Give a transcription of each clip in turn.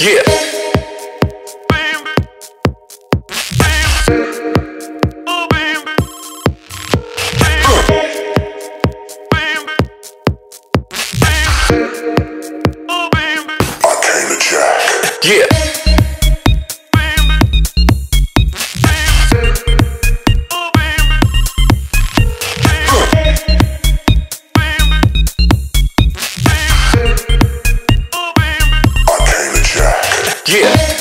Yeah. Yeah. Yeah.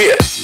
Yeah.